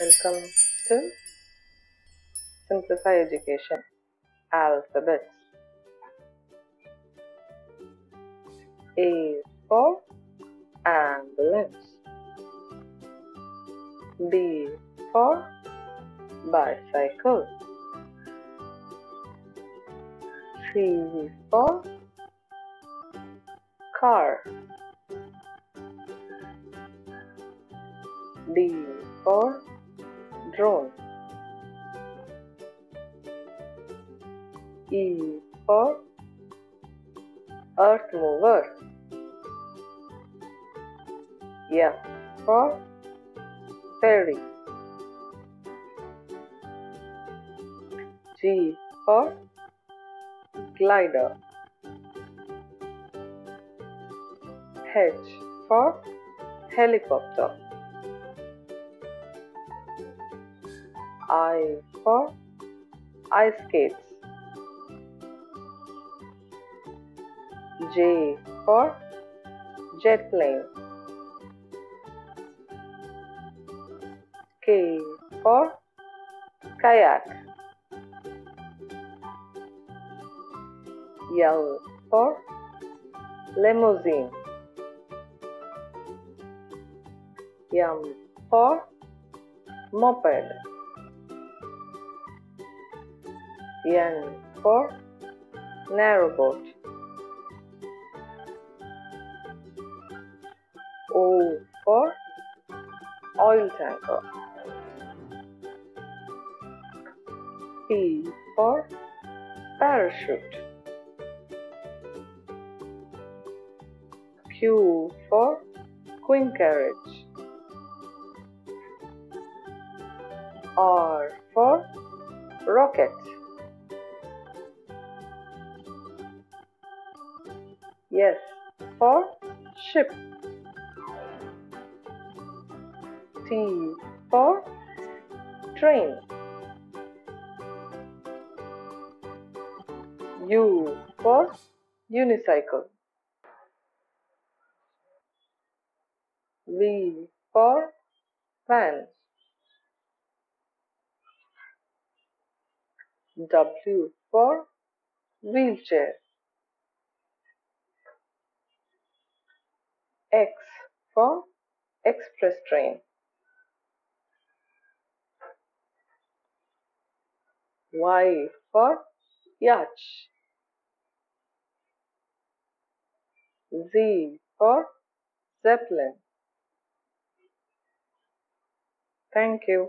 Welcome to Simplify Education Alphabets. A for ambulance. B for bicycle. C for car. D for drone. E for earth mover. F for ferry. G for glider. H for helicopter. I for ice skates. J for jet plane. K for kayak. L for limousine. M for moped. N for narrowboat. O for oil tanker. P for parachute. Q for queen carriage. R for rocket. S for ship. T for train. U for unicycle. V for van. W for wheelchair. X for express train. Y for yacht. Z for zeppelin. Thank you.